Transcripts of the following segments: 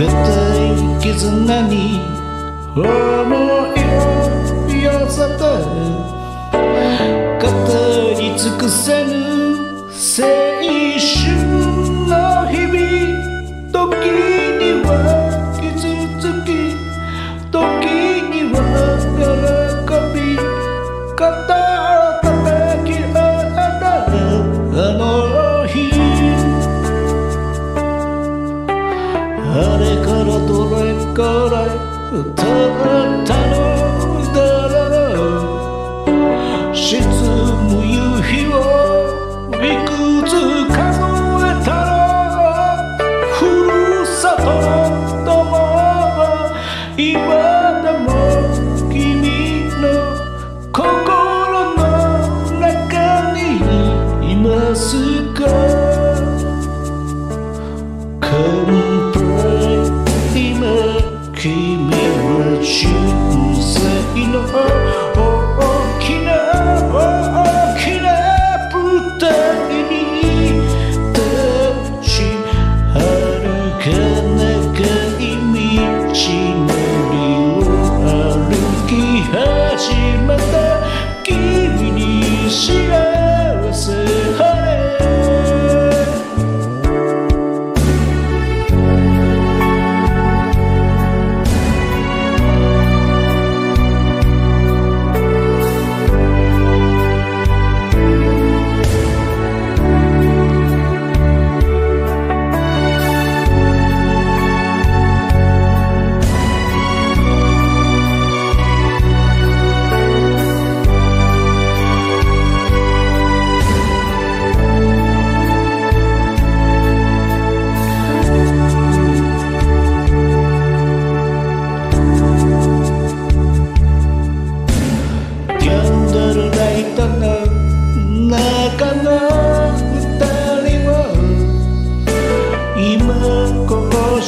固い絆に思いを寄せて語り尽くせぬ青春らい経っただろう沈む夕日をいくつ数えたらふるさとの友は今でも君の心の中にいますか？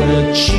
the